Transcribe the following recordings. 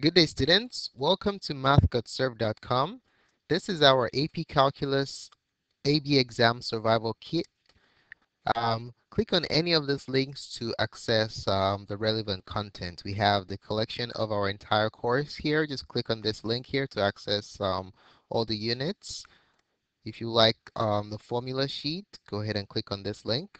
Good day, students. Welcome to mathgotserved.com. This is our AP Calculus AB Exam Survival Kit. Um, click on any of these links to access um, the relevant content. We have the collection of our entire course here. Just click on this link here to access um, all the units. If you like um, the formula sheet, go ahead and click on this link.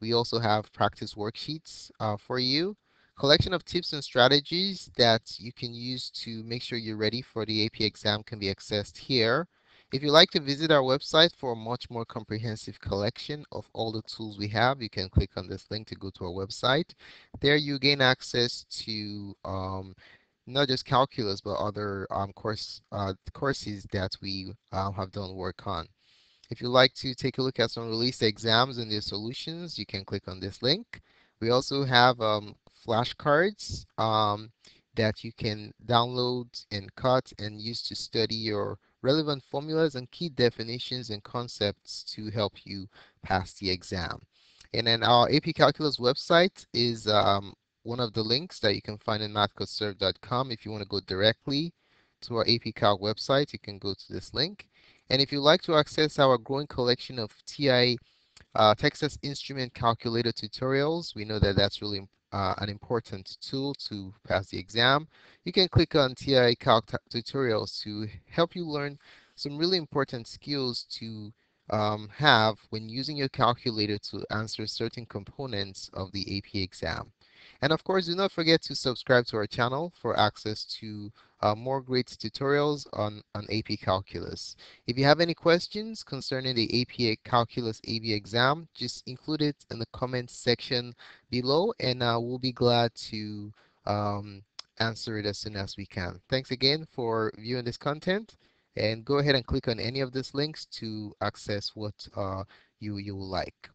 We also have practice worksheets uh, for you collection of tips and strategies that you can use to make sure you're ready for the AP exam can be accessed here. If you'd like to visit our website for a much more comprehensive collection of all the tools we have, you can click on this link to go to our website. There you gain access to um, not just calculus, but other um, course uh, courses that we um, have done work on. If you'd like to take a look at some released exams and their solutions, you can click on this link. We also have um, flashcards um, that you can download and cut and use to study your relevant formulas and key definitions and concepts to help you pass the exam. And then our AP Calculus website is um, one of the links that you can find in mathgotserved.com. If you want to go directly to our AP Calc website, you can go to this link. And if you'd like to access our growing collection of TI uh, Texas Instrument Calculator tutorials, we know that that's really uh, an important tool to pass the exam. You can click on TI Calc tutorials to help you learn some really important skills to um, have when using your calculator to answer certain components of the AP exam. And of course, do not forget to subscribe to our channel for access to uh, more great tutorials on, on AP Calculus. If you have any questions concerning the AP Calculus AB exam, just include it in the comments section below and uh, we'll be glad to um, answer it as soon as we can. Thanks again for viewing this content and go ahead and click on any of these links to access what uh, you, you like.